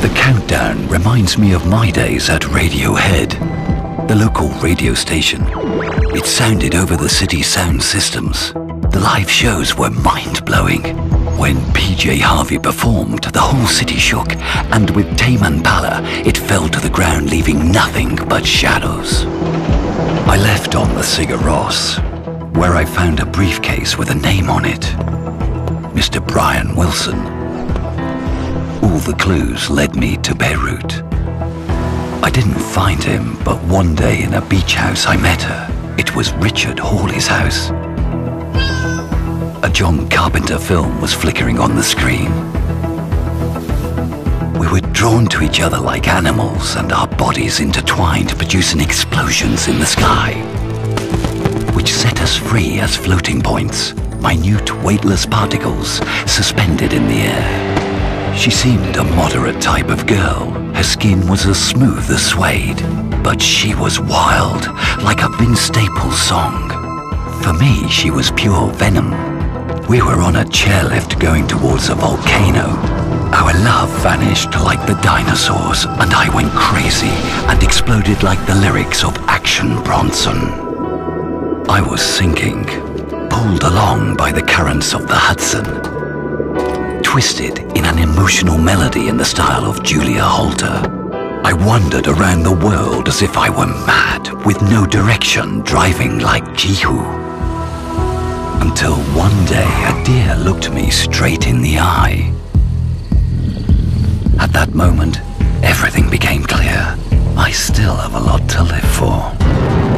The countdown reminds me of my days at Radiohead, the local radio station. It sounded over the city sound systems. The live shows were mind-blowing. When PJ Harvey performed, the whole city shook, and with Tame Impala, it fell to the ground, leaving nothing but shadows. I left on the Sigur Rós, where I found a briefcase with a name on it. Mr. Brian Wilson. All the clues led me to Beirut. I didn't find him, but one day in a beach house I met her. It was Richard Hawley's house. A John Carpenter film was flickering on the screen. We were drawn to each other like animals, and our bodies intertwined, producing explosions in the sky, which set us free as floating points, minute weightless particles suspended in the air. She seemed a moderate type of girl. Her skin was as smooth as suede, but she was wild, like a Vince Staples song. For me, she was pure venom. We were on a chairlift going towards a volcano. Our love vanished like the dinosaurs, and I went crazy and exploded like the lyrics of Action Bronson. I was sinking, pulled along by the currents of the Hudson, twisted an emotional melody in the style of Julia Holter. I wandered around the world as if I were mad, with no direction, driving like Jehu. Until one day a deer looked me straight in the eye. At that moment, everything became clear. I still have a lot to live for.